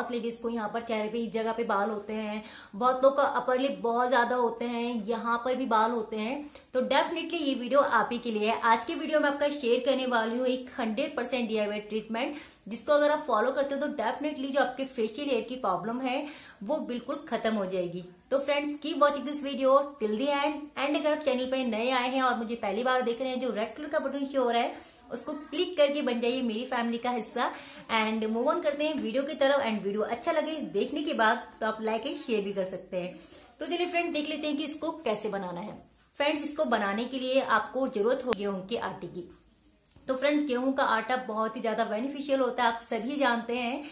बहुत लेडीज़ को यहाँ पर चेहरे पे इस जगह पे बाल होते हैं। बहुत लोग का अपर लिप बहुत ज़्यादा होते हैं, यहाँ पर भी बाल होते हैं। तो डेफिनेटली ये वीडियो आप ही के लिए है। आज की वीडियो में आपका शेयर करने वाली हूँ एक हंड्रेड परसेंट ट्रीटमेंट जिसको अगर आप फॉलो करते हो तो डेफिनेटली जो आपके फेशियल हेयर की प्रॉब्लम है, वो बिल्कुल खत्म हो जाएगी। तो friends keep watching this video till the end and अगर आप चैनल पर नए आए हैं और मुझे पहली बार देख रहे हैं जो रेड कलर का बटन शो हो रहा है उसको क्लिक करके बन जाइए मेरी फैमिली का हिस्सा। एंड मूव ऑन करते हैं वीडियो की तरफ़। एंड वीडियो अच्छा लगे देखने के बाद तो आप लाइक एंड शेयर भी कर सकते हैं। तो चलिए फ्रेंड देख लेते हैं कि इसको कैसे बनाना है। फ्रेंड्स इसको बनाने के लिए आपको ज़रूरत हो गेहूँ के आटे की। तो फ्रेंड्स गेहूँ का आटा बहुत ही ज़्यादा बेनिफिशियल होता है, आप सभी जानते हैं।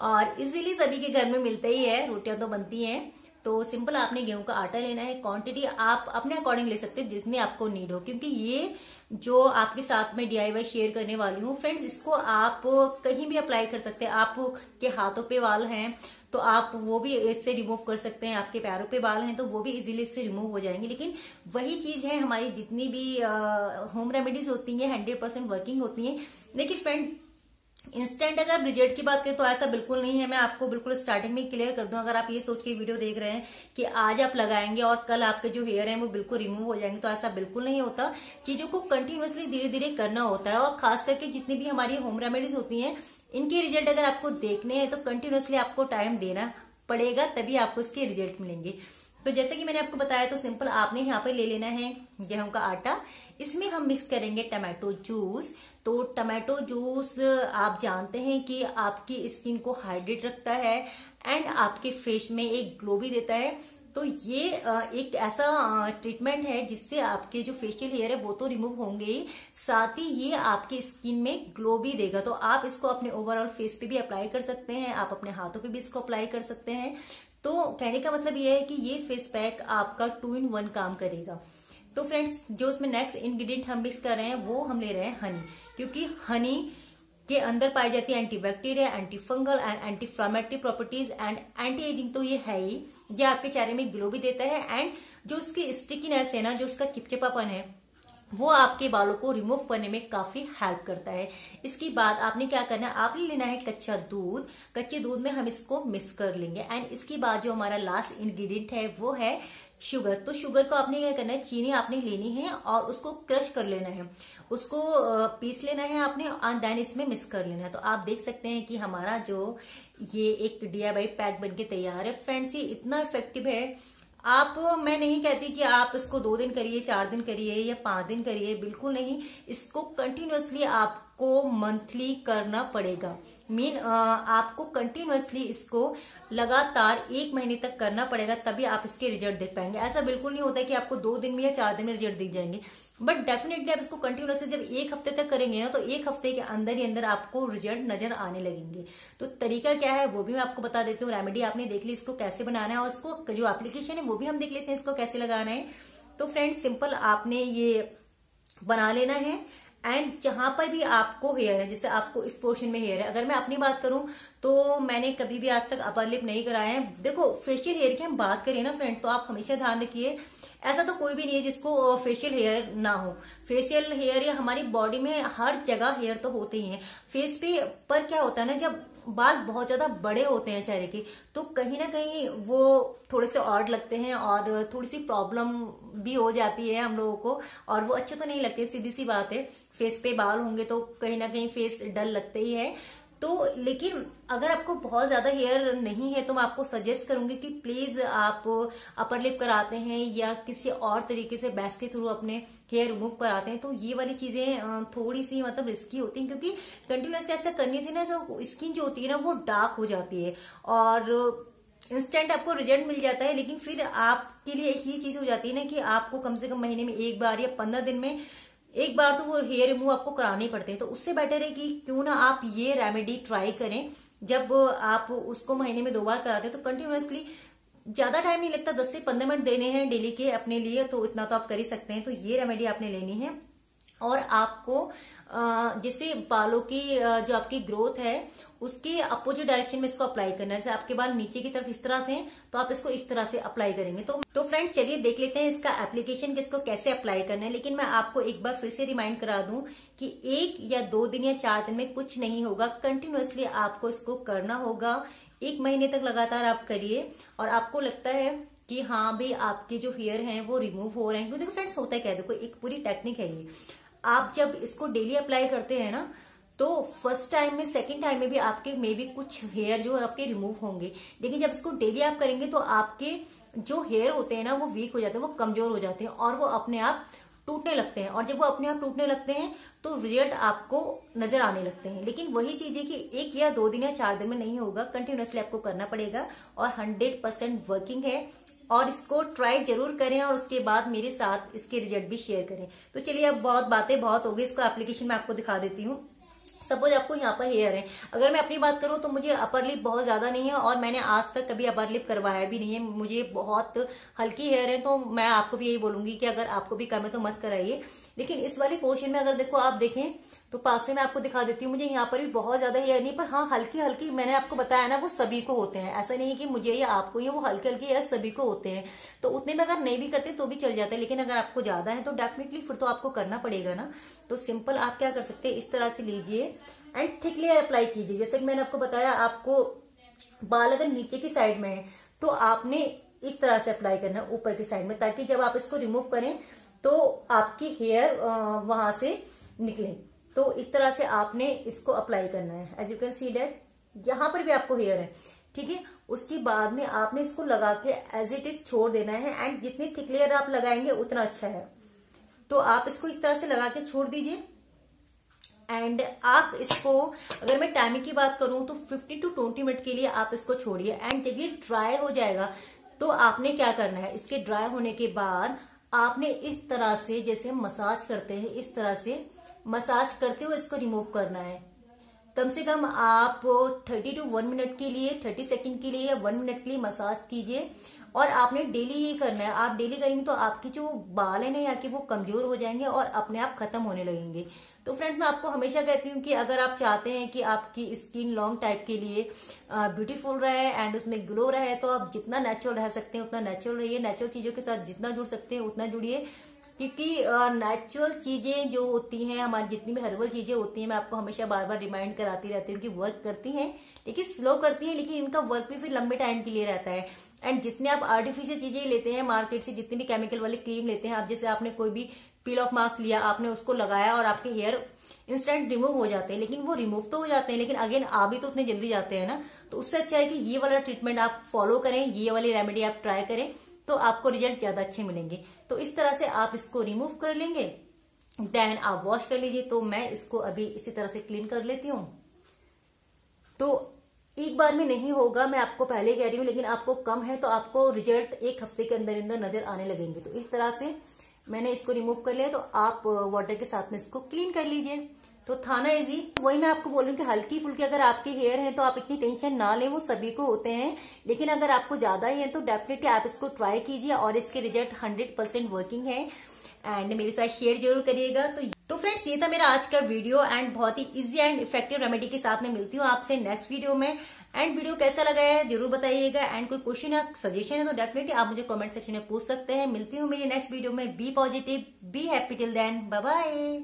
और इजीली सभी के घर में मिलता ही है, रोटियाँ तो बनती हैं। तो सिंपल आपने गेहूँ का आटा लेना है। क्वांटिटी आप अपने अकॉर्डिंग ले सकते हैं जितनी आपको नीड हो। क्योंकि ये जो आपके साथ में डीआईवाई शेयर करने वाली हूँ। फ्रेंड्स इसको आप कहीं भी अप्लाई कर सकते हैं। आप के हाथों पे वाल हैं तो आप वो भी इससे रिमूव कर सकते हैं। आपके पैरों पे बाल हैं तो वो भी इजीली इससे रिमूव हो जाएँगे। लेकिन वही चीज़ है, हमारी जितनी भी होम रेमेडीज होती हैं हंड्रेड परसेंट वर्किंग होती हैं। लेकिन फ्रेंड इंस्टेंट अगर रिज़ल्ट की बात करें तो ऐसा बिल्कुल नहीं है। मैं आपको बिल्कुल स्टार्टिंग में क्लियर कर दूँ। अगर आप ये सोच के वीडियो देख रहे हैं कि आज आप लगाएँगे और कल आपके जो हेयर है वो बिल्कुल रिमूव हो जाएँगे तो ऐसा बिल्कुल नहीं होता। चीज़ों को कंटिन्यूसली धीरे धीरे करना होता है और खास करके जितनी भी हमारी होम रेमेडीज होती है, इनके रिज़ल्ट अगर आपको देखने हैं तो कंटिन्यूसली आपको टाइम देना पड़ेगा, तभी आपको इसके रिज़ल्ट मिलेंगे। तो जैसे कि मैंने आपको बताया तो सिंपल आपने यहाँ पे ले लेना है गेहूँ का आटा। इसमें हम मिक्स करेंगे टमाटो जूस। तो टमाटो जूस, आप जानते हैं कि आपकी स्किन को हाइड्रेट रखता है एंड आपके फेस में एक ग्लो भी देता है। तो ये एक ऐसा ट्रीटमेंट है जिससे आपके जो फेशियल हेयर है वो तो रिमूव होंगे ही। साथ ही ये आपकी स्किन में ग्लो भी देगा। तो आप इसको अपने ओवरऑल फेस पे भी अप्लाई कर सकते हैं, आप अपने हाथों पे भी इसको अप्लाई कर सकते हैं। तो कहने का मतलब ये है कि ये फेस पैक आपका टू इन वन काम करेगा। तो फ्रेंड्स जो उसमें नेक्स्ट इंग्रेडिएंट हम मिक्स कर रहे हैं, वो हम ले रहे हैं हनी क्योंकि हनी के अंदर पाई जाती है anti bacteria anti fungal and anti inflammatory properties and anti ageing तो ये है ही। ये आपके चेहरे में ग्लो भी देता है एंड जो उसकी स्टिकीनेस है ना, जो उसका चिपचिपापन है वो आपके बालों को रिमूव करने में काफ़ी हेल्प करता है। इसके बाद आपने क्या करना है? आपने लेना है कच्चा दूध। कच्चे दूध में हम इसको मिक्स कर लेंगे। एंड इसके बाद जो हमारा लास्ट इंग्रेडिएंट है, वो है शुगर तो शुगर को आपने क्या करना है? चीनी आपने लेनी है और उसको क्रश कर लेना है। उसको पीस लेना है आपने और देन इसमें मिक्स कर लेना है। तो आप देख सकते हैं कि हमारा जो ये एक डीआईवाई पैक बनके तैयार है। फ्रेंड्स ये इतना इफ़ेक्टिव है आप, मैं नहीं कहती कि आप इसको दो दिन करिए, चार दिन करिए या पाँच दिन करिए, बिल्कुल नहीं। इसको कंटिन्यूसली आपको मंथली करना पड़ेगा। मीन आपको कंटिन्यूसली इसको लगातार एक महीने तक करना पड़ेगा, तभी आप इसके रिज़ल्ट देख पाएँगे। ऐसा बिल्कुल नहीं होता कि आपको दो दिन में या चार दिन में रिज़ल्ट दिख जाएँगे। बट डेफिनेटली आप इसको कंटिन्यूसली जब एक हफ़्ते तक करेंगे ना तो एक हफ़्ते के अंदर ही अंदर आपको रिज़ल्ट नज़र आने लगेंगे। तो तरीका क्या है, वो भी मैं आपको बता देती हूँ। रेमेडी आपने देख ली, इसको कैसे बनाना है और उसको जो एप्लीकेशन है, वो भी हम देख लेते हैं इसको कैसे लगाना है। तो फ्रेंड सिंपल आपने ये बना लेना है। एंड जहाँ पर भी आपको हेयर है, जैसे आपको इस पोर्शन में हेयर है, अगर मैं अपनी बात करूँ तो मैंने कभी भी आज तक अपर लिप नहीं कराया है। देखो फेशियल हेयर की हम बात करें ना फ्रेंड तो आप हमेशा ध्यान रखिए, ऐसा तो कोई भी नहीं है जिसको फेशियल हेयर ना हो। फेशियल हेयर या हमारी बॉडी में हर जगह हेयर तो होते ही हैं। फेस पे पर क्या होता है ना, जब बाल बहुत ज़्यादा बड़े होते हैं चेहरे के तो कहीं ना कहीं वो थोड़े से ऑड लगते हैं और थोड़ी सी प्रॉब्लम भी हो जाती है हम लोगों को, और वो अच्छे तो नहीं लगते, सीधी सी बात है फेस पे बाल होंगे तो कहीं ना कहीं फेस डल लगते ही है। तो लेकिन अगर आपको बहुत ज़्यादा हेयर नहीं है तो मैं आपको सजेस्ट करूँगी कि प्लीज़ आप अपर लिप कराते हैं या किसी और तरीके से बैस के थ्रू अपने हेयर रिमूव कराते हैं तो ये वाली चीज़ें थोड़ी सी मतलब रिस्की होती हैं, क्योंकि कंटिन्यूस ऐसा करने से ना, जो स्किन जो होती है ना, वो डार्क हो जाती है और इंस्टेंट आपको रिज़ल्ट मिल जाता है, लेकिन फिर आपके लिए एक ही चीज़ हो जाती है ना कि आपको कम से कम महीने में एक बार या पंद्रह दिन में एक बार तो वो हेयर रिमूव आपको कराने पड़ते हैं तो उससे बेटर है कि क्यों ना आप ये रेमेडी ट्राई करें। जब आप उसको महीने में दो बार कराते हैं तो कंटिन्यूसली ज़्यादा टाइम नहीं लगता, दस से पंद्रह मिनट देने हैं डेली के अपने लिए तो इतना तो आप कर ही सकते हैं। तो ये रेमेडी आपने लेनी है। और आपको जैसे बालों की जो आपकी ग्रोथ है, उसके अपोजिट डायरेक्शन में इसको अप्लाई करना है। जैसे आपके बाल नीचे की तरफ़ इस तरह से हैं तो आप इसको इस तरह से अप्लाई करेंगे। तो तो फ्रेंड चलिए देख लेते हैं इसका एप्लीकेशन किसको कैसे अप्लाई करना है। लेकिन मैं आपको एक बार फिर से रिमाइंड करा दूँ कि एक या दो दिन या चार दिन में कुछ नहीं होगा। कंटिन्यूसली आपको इसको करना होगा। एक महीने तक लगातार आप करिए। और आपको लगता है कि हाँ भाई आपके जो हेयर हैं, वो रिमूव हो रहे हैं। क्योंकि फ्रेंड्स होता है? क्या देखो, एक पूरी टेक्निक है ये। आप जब इसको डेली अप्लाई करते हैं ना तो फ़र्स्ट टाइम में सेकंड टाइम में भी आपके मे बी कुछ हेयर जो है आपके रिमूव होंगे। लेकिन जब इसको डेली आप करेंगे तो आपके जो हेयर होते हैं ना, वो वीक हो जाते हैं, वो कमज़ोर हो जाते हैं और वो अपने आप टूटने लगते हैं। और जब वो अपने आप टूटने लगते हैं तो रिज़ल्ट आपको नज़र आने लगते हैं। लेकिन वही चीज़ है कि एक या दो दिन या चार दिन में नहीं होगा कंटिन्यूसली आपको करना पड़ेगा और हंड्रेड परसेंट वर्किंग है। और इसको ट्राई ज़रूर करें और उसके बाद मेरे साथ इसके रिज़ल्ट भी शेयर करें। तो चलिए अब बहुत बातें बहुत हो गई, इसको एप्लीकेशन में आपको दिखा देती हूँ। सपोज़ आपको यहाँ पर हेयर है। अगर मैं अपनी बात करूँ तो मुझे अपर लिप बहुत ज़्यादा नहीं है और मैंने आज तक कभी अपर लिप करवाया भी नहीं है। मुझे बहुत हल्की हेयर है तो मैं आपको भी यही बोलूँगी कि अगर आपको भी कम है तो मत कराइए। लेकिन इस वाली पोर्शन में अगर देखो आप देखें तो पास मैं आपको दिखा देती हूँ, मुझे यहाँ पर भी बहुत ज़्यादा हेयर नहीं, पर हाँ हल्की हल्की मैंने आपको बताया ना, वो सभी को होते हैं। ऐसा नहीं है कि मुझे या आपको ही वो हल्की हल्की हेयर सभी को होते हैं। तो उतने में अगर नहीं भी करते तो भी चल जाता है, लेकिन अगर आपको ज़्यादा है तो डेफिनेटली फिर तो आपको करना पड़ेगा ना। तो सिंपल आप क्या कर सकते हैं, इस तरह से लीजिए एंड थिकली अप्लाई कीजिए। जैसे कि मैंने आपको बताया, आपको बाल अगर नीचे की साइड में है तो आपने इस तरह से अप्लाई करना है, ऊपर की साइड में, ताकि जब आप इसको रिमूव करें तो आपकी हेयर वहाँ से निकले। तो इस तरह से आपने इसको अप्लाई करना है। As you can see that यहाँ पर भी आपको हेयर है। ठीक है? उसके बाद में आपने इसको लगा के एज इट इज़ छोड़ देना है एंड जितनी थिक लेयर आप लगाएँगे उतना अच्छा है। तो आप इसको इस तरह से लगा के छोड़ दीजिए। एंड आप इसको, अगर मैं टाइमिंग की बात करूँ तो 50 टू 20 मिनट के लिए आप इसको छोड़िए। एंड जब ये ड्राई हो जाएगा तो आपने क्या करना है? इसके ड्राई होने के बाद आपने इस तरह से जैसे मसाज करते हैं, इस तरह से मसाज करते हुए इसको रिमूव करना है। कम से कम आप 30 टू वन मिनट के लिए 30 सेकंड के लिए या वन मिनट के लिए मसाज कीजिए। और आपने डेली ये करना है। आप डेली करेंगे तो आपके जो बाल है ना या कि वो कमज़ोर हो जाएँगे और अपने आप खत्म होने लगेंगे। तो फ्रेंड्स मैं आपको हमेशा कहती हूँ कि अगर आप चाहते हैं कि आपकी स्किन लॉन्ग टाइप के लिए ब्यूटीफुल रहे एंड उसमें ग्लो रहे तो आप जितना नेचुरल रह सकते हैं, उतना नेचुरल रहिए। नेचुरल चीज़ों के साथ जितना जुड़ सकते हैं, उतना जुड़िए। क्योंकि नेचुरल चीज़ें जो होती हैं, हमारी जितनी भी हर्बल चीज़ें होती हैं, मैं आपको हमेशा बार बार रिमाइंड कराती रहती हूँ कि वर्क करती हैं, लेकिन स्लो करती हैं, लेकिन इनका वर्क भी फिर लंबे टाइम के लिए रहता है। एंड जितने आप आर्टिफिशियल चीज़ें लेते हैं मार्केट से जितनी भी केमिकल वाली क्रीम लेते हैं, आप जैसे आपने कोई भी पील ऑफ़ मार्क्स लिया, आपने उसको लगाया और आपके हेयर इंस्टेंट रिमूव हो जाते हैं, लेकिन वो रिमूव तो हो जाते हैं, लेकिन अगेन आ भी तो उतने जल्दी जाते हैं ना। तो उससे अच्छा है कि ये वाला ट्रीटमेंट आप फॉलो करें, ये वाली रेमेडी आप ट्राई करें तो आपको रिज़ल्ट ज़्यादा अच्छे मिलेंगे। तो इस तरह से आप इसको रिमूव कर लेंगे। देन आप वॉश कर लीजिए। तो मैं इसको अभी इसी तरह से क्लीन कर लेती हूँ। तो एक बार में नहीं होगा, मैं आपको पहले कह रही हूँ, लेकिन आपको कम है तो आपको रिज़ल्ट एक हफ़्ते के अंदर अंदर नज़र आने लगेंगे। तो इस तरह से मैंने इसको रिमूव कर लिया। तो आप वाटर के साथ में इसको क्लीन कर लीजिए। तो था ना इजी वही मैं आपको बोल रही कि हल्की फुल्की अगर आपके हेयर है तो आप इतनी टेंशन ना लें, वो सभी को होते हैं। लेकिन अगर आपको ज़्यादा ही है तो डेफिनेटली आप इसको ट्राई कीजिए और इसके रिज़ल्ट हंड्रेड परसेंट वर्किंग है। एंड मेरे साथ शेयर ज़रूर करिएगा। तो तो फ्रेंड्स ये था मेरा आज का वीडियो एंड बहुत ही इजी एंड इफ़ेक्टिव रेमेडी के साथ में मिलती हूँ आपसे नेक्स्ट वीडियो में। एंड वीडियो कैसा लगा है, ज़रूर बताइएगा। एंड कोई क्वेश्चन या सजेशन है तो डेफिनेटली आप मुझे कमेंट सेक्शन में पूछ सकते हैं। मिलती हूँ मेरी नेक्स्ट वीडियो में। Be positive be happy till then bye